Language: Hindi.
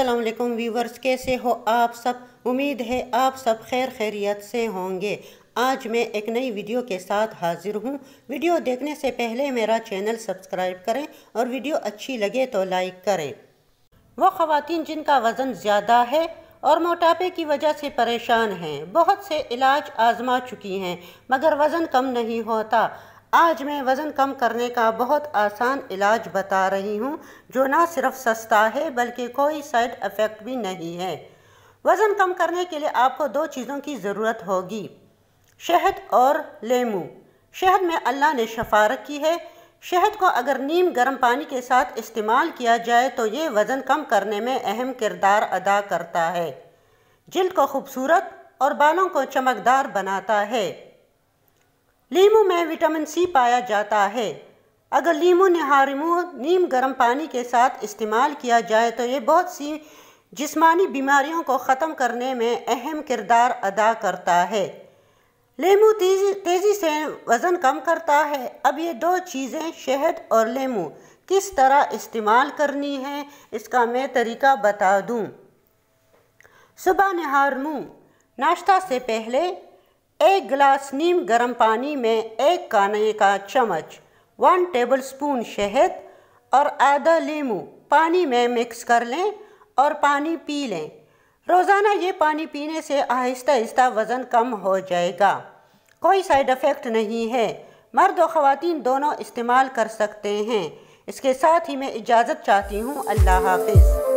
वालेकुम व्यूवर्स, कैसे हो आप सब? उम्मीद है आप सब खैर खैरियत से होंगे। आज मैं एक नई वीडियो के साथ हाजिर हूँ। वीडियो देखने से पहले मेरा चैनल सब्सक्राइब करें और वीडियो अच्छी लगे तो लाइक करें। वो ख़वातीन जिनका वज़न ज़्यादा है और मोटापे की वजह से परेशान हैं, बहुत से इलाज आजमा चुकी हैं, मगर वज़न कम नहीं होता। आज मैं वज़न कम करने का बहुत आसान इलाज बता रही हूँ, जो ना सिर्फ़ सस्ता है, बल्कि कोई साइड इफ़ेक्ट भी नहीं है। वज़न कम करने के लिए आपको दो चीज़ों की ज़रूरत होगी, शहद और लेमू। शहद में अल्लाह ने शफा रखी है। शहद को अगर नीम गर्म पानी के साथ इस्तेमाल किया जाए तो ये वज़न कम करने में अहम किरदार अदा करता है। जिल्द को खूबसूरत और बालों को चमकदार बनाता है। लीमू में विटामिन सी पाया जाता है। अगर लीमू निहारिमू नीम गर्म पानी के साथ इस्तेमाल किया जाए तो ये बहुत सी जिस्मानी बीमारियों को ख़त्म करने में अहम किरदार अदा करता है। लेमू तेज़ी तेज़ी से वज़न कम करता है। अब ये दो चीज़ें, शहद और लेमू, किस तरह इस्तेमाल करनी है, इसका मैं तरीका बता दूँ। सुबह नहार मुँह, नाश्ता से पहले एक गिलास नीम गर्म पानी में एक खाने का चम्मच वन टेबल स्पून शहद और आधा लीमू पानी में मिक्स कर लें और पानी पी लें। रोज़ाना ये पानी पीने से आहिस्ता आहिस्ता वज़न कम हो जाएगा। कोई साइड इफ़ेक्ट नहीं है। मर्द और ख़वातीन दोनों इस्तेमाल कर सकते हैं। इसके साथ ही मैं इजाज़त चाहती हूँ। अल्लाह हाफिज़।